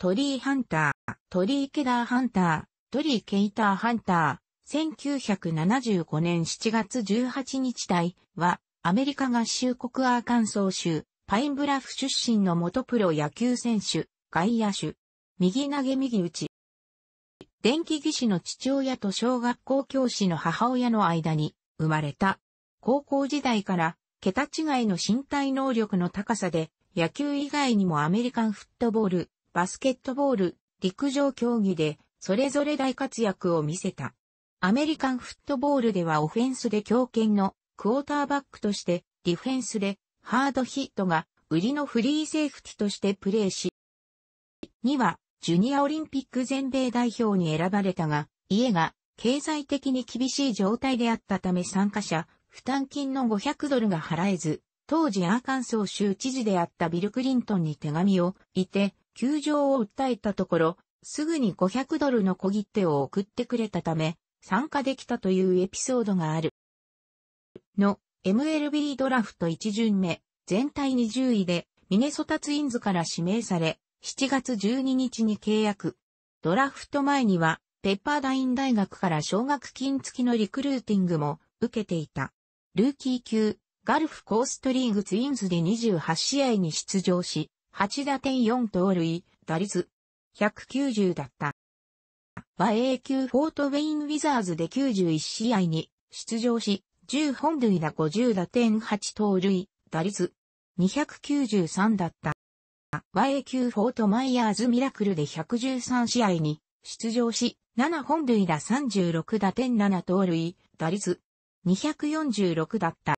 トリーハンター、トリーケダーハンター、トリーケイターハンター、1975年7月18日台は、アメリカ合衆国アーカンソー州、パインブラフ出身の元プロ野球選手、外野手、右投げ右打ち。電気技師の父親と小学校教師の母親の間に生まれた。高校時代から桁違いの身体能力の高さで野球以外にもアメリカンフットボール、バスケットボール、陸上競技でそれぞれ大活躍を見せた。アメリカンフットボールではオフェンスで強肩のクォーターバックとしてディフェンスでハードヒットが売りのフリーセーフティとしてプレーし、にはジュニアオリンピック全米代表に選ばれたが、家が経済的に厳しい状態であったため参加者、負担金の500ドルが払えず、当時アーカンソー州知事であったビル・クリントンに手紙をいて、窮状を訴えたところ、すぐに500ドルの小切手を送ってくれたため、参加できたというエピソードがある。の、MLB ドラフト1巡目、全体20位で、ミネソタツインズから指名され、7月12日に契約。ドラフト前には、ペッパーダイン大学から奨学金付きのリクルーティングも受けていた。ルーキー級、ガルフコーストリーグツインズで28試合に出場し、8打点4盗塁、打率190だった。和 A 級フォートウェインウィザーズで91試合に出場し、10本塁打50打点8盗塁、打率293だった。和 A 級フォートマイヤーズミラクルで113試合に出場し、7本塁打36打点7盗塁、打率246だった。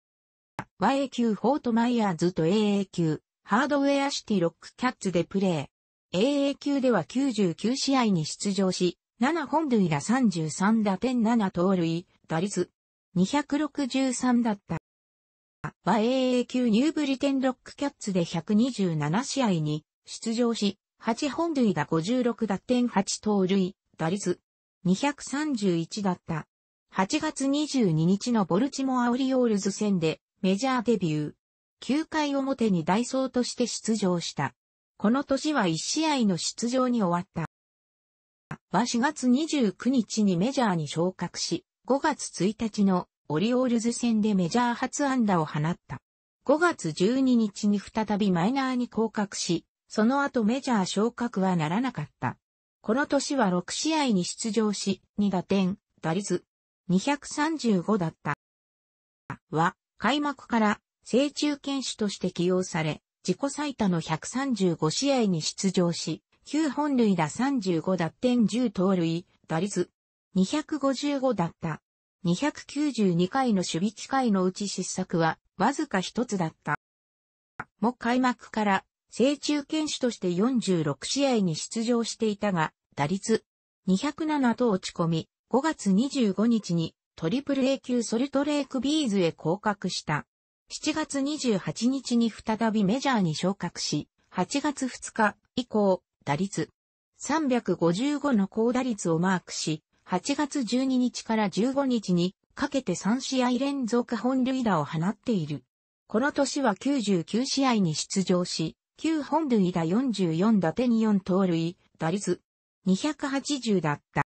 YA 級フォートマイヤーズと AA 級ハードウェアシティロックキャッツでプレー。AA 級では99試合に出場し、7本塁打33打点7盗塁、打率263だった。YAA 級ニューブリテンロックキャッツで127試合に出場し、8本塁打56打点8盗塁、打率231だった。8月22日のボルチモアオリオールズ戦でメジャーデビュー。9回表にダイソーとして出場した。この年は1試合の出場に終わった。は4月29日にメジャーに昇格し、5月1日のオリオールズ戦でメジャー初安打を放った。5月12日に再びマイナーに降格し、その後メジャー昇格はならなかった。この年は6試合に出場し、2打点、打率235だった。は、開幕から正中堅手として起用され、自己最多の135試合に出場し、9本塁打35打点10盗塁、打率255だった。292回の守備機会のうち失策はわずか一つだった。も開幕から正中堅手として46試合に出場していたが、打率207と落ち込み、5月25日にトリプル A 級ソルトレークビーズへ降格した。7月28日に再びメジャーに昇格し、8月2日以降、打率355の高打率をマークし、8月12日から15日にかけて3試合連続本塁打を放っている。この年は99試合に出場し、9本塁打44打点4盗塁、打率280だった。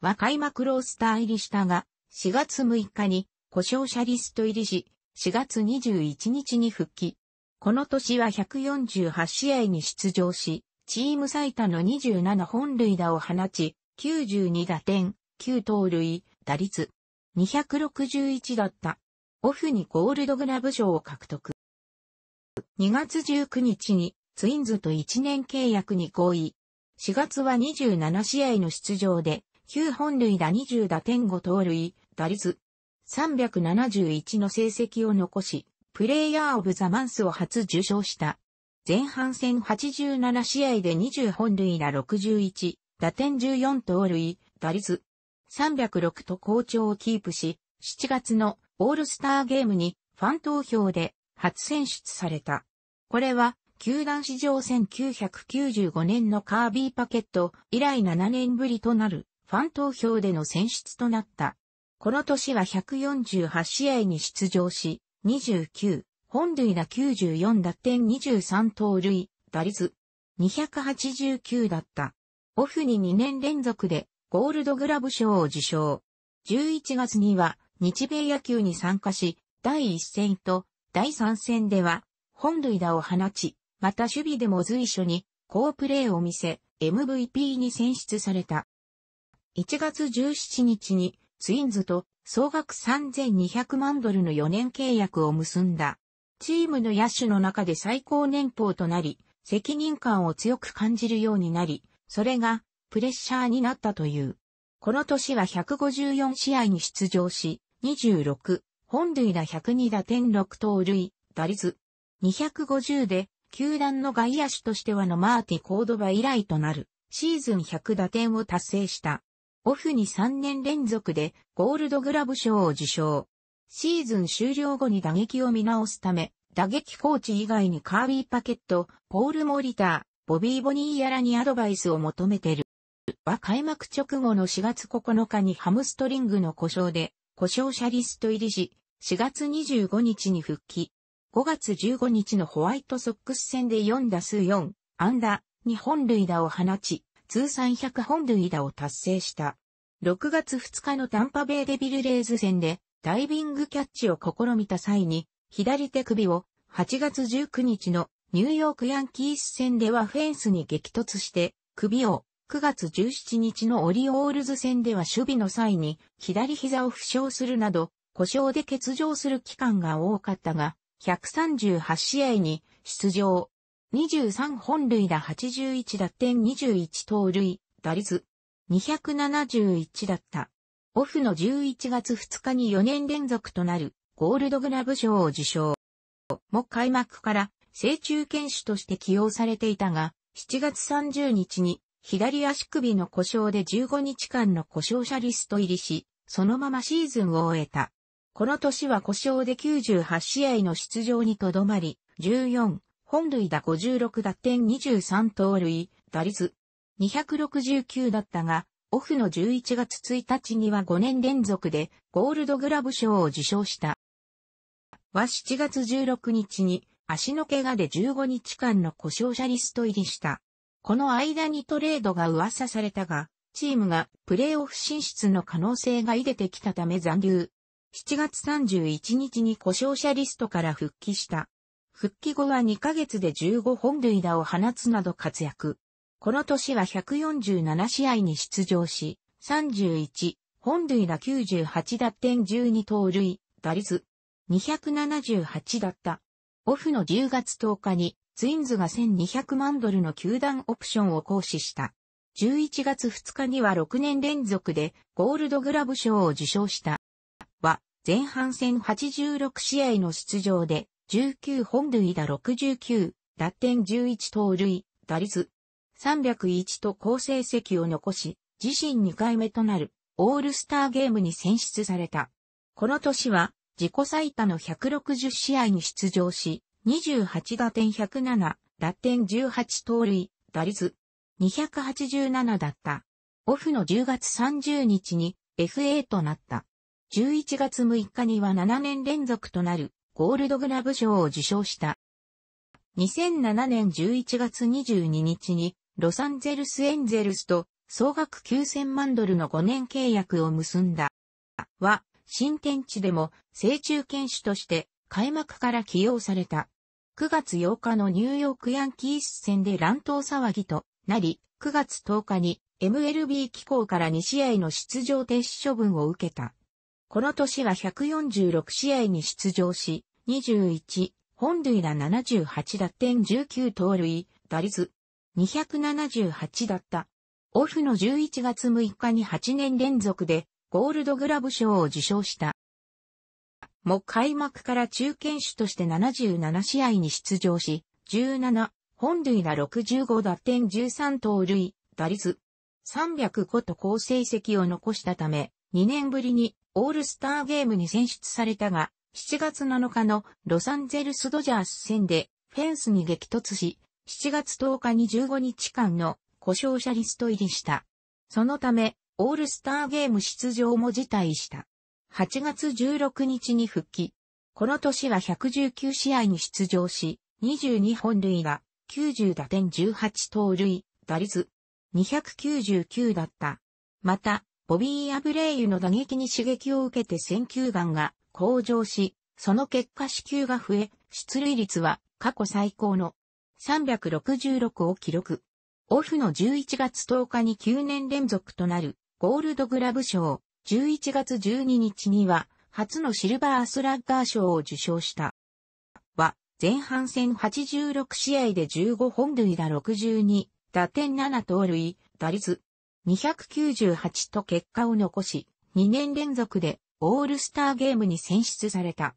は開幕ロースター入りしたが、4月6日に故障者リスト入りし、4月21日に復帰。この年は148試合に出場し、チーム最多の27本塁打を放ち、92打点、9盗塁、打率261だった。オフにゴールドグラブ賞を獲得。2月19日にツインズと1年契約に合意。4月は27試合の出場で9本塁打20打点5盗塁、打率371の成績を残し、プレイヤーオブザマンスを初受賞した。前半戦87試合で20本塁打61、打点14盗塁、打率306と好調をキープし、7月のオールスターゲームにファン投票で初選出された。これは、球団史上1995年のカービーパケット以来7年ぶりとなるファン投票での選出となった。この年は148試合に出場し、29、本塁打94打点23盗塁、打率289だった。オフに2年連続でゴールドグラブ賞を受賞。11月には日米野球に参加し、第1戦と第3戦では本塁打を放ち、また守備でも随所に好プレーを見せ、MVP に選出された。1月17日にツインズと総額3200万ドルの4年契約を結んだ。チームの野手の中で最高年俸となり、責任感を強く感じるようになり、それがプレッシャーになったという。この年は154試合に出場し、26、本塁打102打点6盗塁、打率250で、球団の外野手としてはのマーティ・コードバ以来となる、シーズン100打点を達成した。オフに3年連続でゴールドグラブ賞を受賞。シーズン終了後に打撃を見直すため、打撃コーチ以外にカービー・パケット、ポール・モリター、ボビー・ボニーやらにアドバイスを求めてる。は開幕直後の4月9日にハムストリングの故障で故障者リスト入りし、4月25日に復帰。5月15日のホワイトソックス戦で4打数4、安打、2本塁打を放ち、通算100本塁打を達成した。6月2日のタンパベイデビルレーズ戦でダイビングキャッチを試みた際に、左手首を8月19日のニューヨークヤンキース戦ではフェンスに激突して首を9月17日のオリオールズ戦では守備の際に左膝を負傷するなど故障で欠場する期間が多かったが、138試合に出場。23本塁打81打点21盗塁、打率271だった。オフの11月2日に4年連続となるゴールドグラブ賞を受賞。も開幕から正中堅手として起用されていたが、7月30日に左足首の故障で15日間の故障者リスト入りし、そのままシーズンを終えた。この年は故障で98試合の出場にとどまり、14、本塁打56打点23盗塁、打率269だったが、オフの11月1日には5年連続でゴールドグラブ賞を受賞した。は7月16日に足の怪我で15日間の故障者リスト入りした。この間にトレードが噂されたが、チームがプレーオフ進出の可能性が出てきたため残留。7月31日に故障者リストから復帰した。復帰後は2ヶ月で15本塁打を放つなど活躍。この年は147試合に出場し、31、本塁打98打点12盗塁、打率278だった。オフの10月10日に、ツインズが1200万ドルの球団オプションを行使した。11月2日には6年連続でゴールドグラブ賞を受賞した。は、前半戦86試合の出場で、19本塁打69、打点11盗塁、打率301と好成績を残し、自身2回目となるオールスターゲームに選出された。この年は自己最多の160試合に出場し、28打点107、打点18盗塁、打率287だった。オフの10月30日に FA となった。11月6日には7年連続となるゴールドグラブ賞を受賞した。2007年11月22日にロサンゼルスエンゼルスと総額9000万ドルの5年契約を結んだ。は、新天地でも正中堅手として開幕から起用された。9月8日のニューヨークヤンキース戦で乱闘騒ぎとなり、9月10日に MLB 機構から2試合の出場停止処分を受けた。この年は146試合に出場し、21、本塁打78打点19盗塁、打率278だった。オフの11月6日に8年連続でゴールドグラブ賞を受賞した。も開幕から中堅手として77試合に出場し、17、本塁打65打点13盗塁、打率305と好成績を残したため、2年ぶりにオールスターゲームに選出されたが、7月7日のロサンゼルスドジャース戦でフェンスに激突し、7月10日に15日間の故障者リスト入りした。そのため、オールスターゲーム出場も辞退した。8月16日に復帰。この年は119試合に出場し、22本塁打、90打点18盗塁、打率299だった。また、ボビー・アブレイユの打撃に刺激を受けて選球眼が向上し、その結果支球が増え、出塁率は過去最高の366を記録。オフの11月10日に9年連続となるゴールドグラブ賞、11月12日には初のシルバースラッガー賞を受賞した。は、前半戦86試合で15本塁打62、打点7盗塁、打率298と結果を残し、2年連続でオールスターゲームに選出された。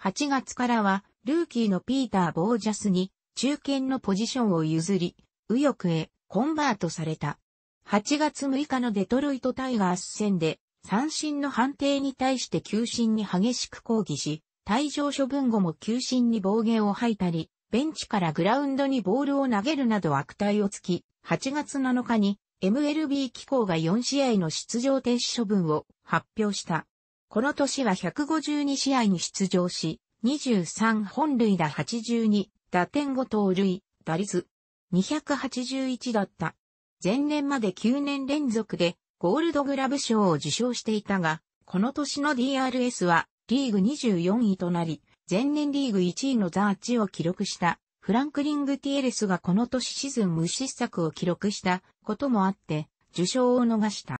8月からはルーキーのピーター・ボージャスに中堅のポジションを譲り、右翼へコンバートされた。8月6日のデトロイトタイガース戦で三振の判定に対して球審に激しく抗議し、退場処分後も球審に暴言を吐いたり、ベンチからグラウンドにボールを投げるなど悪態をつき、8月7日に MLB 機構が4試合の出場停止処分を発表した。この年は152試合に出場し、23本塁打82、打点5盗塁、打率281だった。前年まで9年連続でゴールドグラブ賞を受賞していたが、この年の DRS はリーグ24位となり、前年リーグ1位のザーチを記録したフランクリング・ティエレスがこの年シズン無失策を記録したこともあって、受賞を逃した。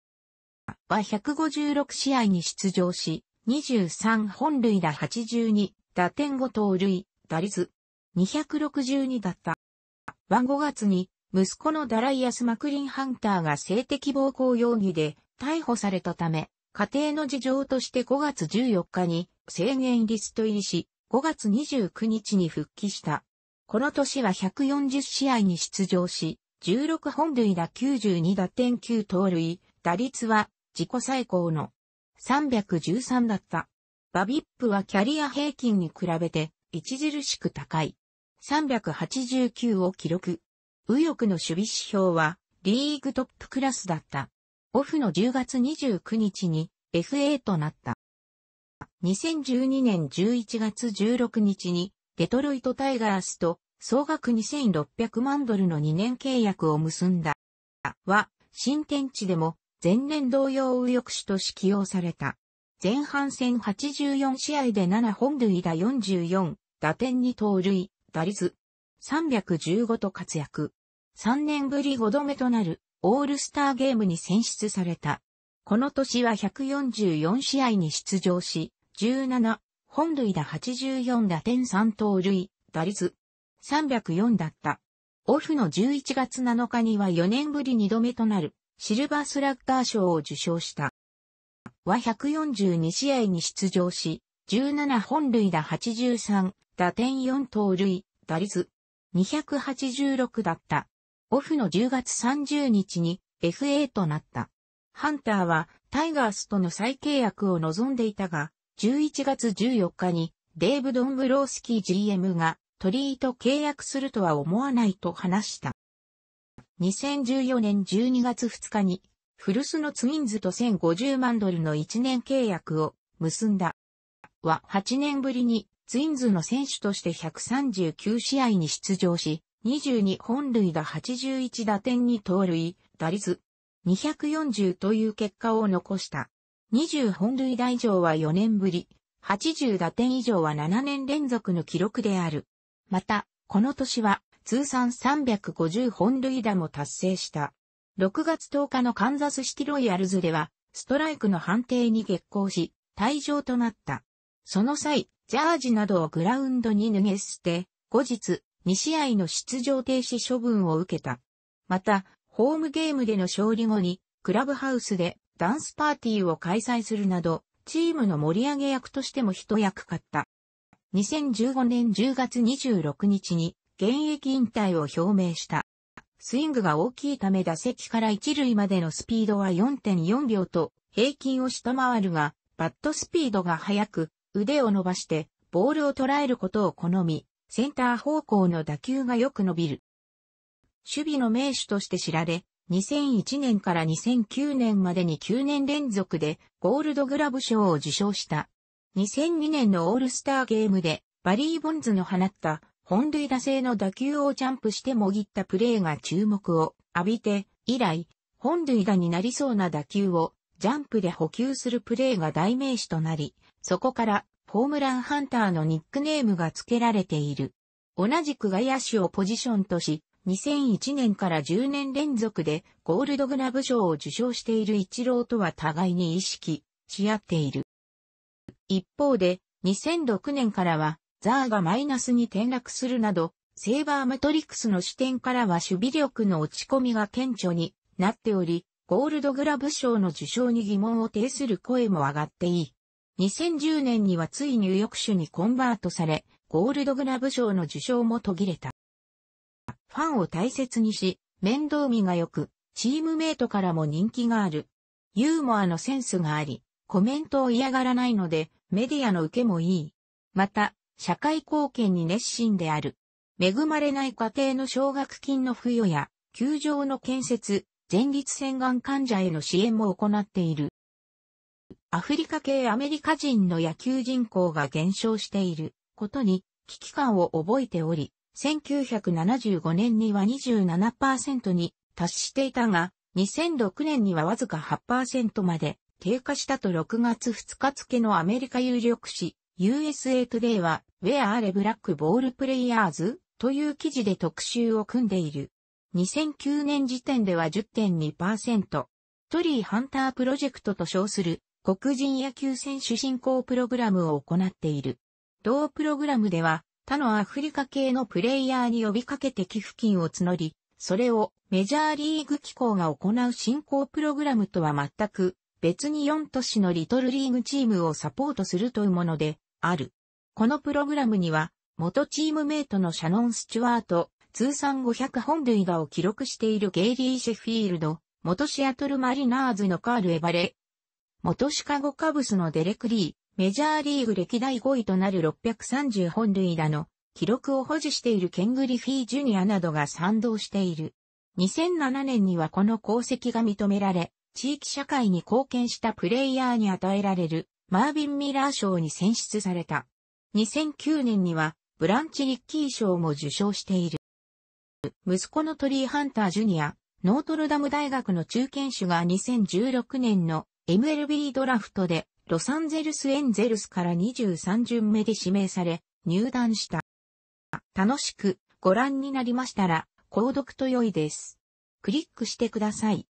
は156試合に出場し、23本塁打82、打点5盗塁、打率262だった。は5月に息子のダライアス・マクリン・ハンターが性的暴行容疑で逮捕されたため、家庭の事情として5月14日に制限リスト入りし、5月29日に復帰した。この年は140試合に出場し、16本塁打92打点9盗塁、打率は自己最高の313だった。バビップはキャリア平均に比べて著しく高い389を記録。右翼の守備指標はリーグトップクラスだった。オフの10月29日に FA となった。2012年11月16日にデトロイトタイガースと総額2600万ドルの2年契約を結んだ。は、新天地でも前年同様右翼手として起用された。前半戦84試合で7本塁打44、打点に盗塁、打率315と活躍。3年ぶり5度目となるオールスターゲームに選出された。この年は144試合に出場し、17本塁打84打点3盗塁、打率304だった。オフの11月7日には4年ぶり2度目となるシルバースラッガー賞を受賞した。は142試合に出場し、17本塁打83、打点4盗塁、打率286だった。オフの10月30日に FA となった。ハンターはタイガースとの再契約を望んでいたが、11月14日にデーブ・ドンブロースキー GM が鳥居と契約するとは思わないと話した。2014年12月2日にフルスのツインズと1050万ドルの1年契約を結んだ。は8年ぶりにツインズの選手として139試合に出場し、22本塁打81打点に盗塁、打率240という結果を残した。20本塁打以上は4年ぶり、80打点以上は7年連続の記録である。また、この年は通算350本塁打も達成した。6月10日のカンザスシティロイヤルズでは、ストライクの判定に激行し、退場となった。その際、ジャージなどをグラウンドに脱げ捨て、後日、2試合の出場停止処分を受けた。また、ホームゲームでの勝利後に、クラブハウスでダンスパーティーを開催するなど、チームの盛り上げ役としても一役買った。2015年10月26日に現役引退を表明した。スイングが大きいため打席から一塁までのスピードは4.4秒と平均を下回るが、バットスピードが速く、腕を伸ばしてボールを捉えることを好み、センター方向の打球がよく伸びる。守備の名手として知られ、2001年から2009年までに9年連続でゴールドグラブ賞を受賞した。2002年のオールスターゲームでバリー・ボンズの放った本塁打製の打球をジャンプしてもぎったプレーが注目を浴びて、以来、本塁打になりそうな打球をジャンプで補給するプレーが代名詞となり、そこからホームランハンターのニックネームが付けられている。同じく外野手をポジションとし、2001年から10年連続でゴールドグラブ賞を受賞しているイチローとは互いに意識し合っている。一方で、2006年からはザーがマイナスに転落するなど、セーバーマトリックスの視点からは守備力の落ち込みが顕著になっており、ゴールドグラブ賞の受賞に疑問を呈する声も上がっていい。2010年にはつい入浴手にコンバートされ、ゴールドグラブ賞の受賞も途切れた。ファンを大切にし、面倒見が良く、チームメイトからも人気がある。ユーモアのセンスがあり、コメントを嫌がらないので、メディアの受けもいい。また、社会貢献に熱心である。恵まれない家庭の奨学金の付与や、球場の建設、前立腺がん患者への支援も行っている。アフリカ系アメリカ人の野球人口が減少していることに危機感を覚えており、1975年には27%に達していたが、2006年にはわずか8%まで低下したと6月2日付のアメリカ有力紙 USA Today は Where are Black Ball Players? という記事で特集を組んでいる。2009年時点では10.2%。トリーハンタープロジェクトと称する黒人野球選手振興プログラムを行っている。同プログラムでは他のアフリカ系のプレイヤーに呼びかけて寄付金を募り、それをメジャーリーグ機構が行う振興プログラムとは全く別に4都市のリトルリーグチームをサポートするというものである。このプログラムには元チームメイトのシャノン・スチュワート、通算500本塁打を記録しているゲイリー・シェフィールド、元シアトルマリナーズのカール・エバレ、元シカゴカブスのデレク・リー、メジャーリーグ歴代5位となる630本塁打の記録を保持しているケングリフィー・ジュニアなどが賛同している。2007年にはこの功績が認められ、地域社会に貢献したプレイヤーに与えられるマービン・ミラー賞に選出された。2009年にはブランチ・リッキー賞も受賞している。息子のトリー・ハンター・ジュニア、ノートルダム大学の中堅手が2016年の MLB ドラフトでロサンゼルスエンゼルスから23巡目で指名され、入団した。楽しくご覧になりましたら、購読と良いです。クリックしてください。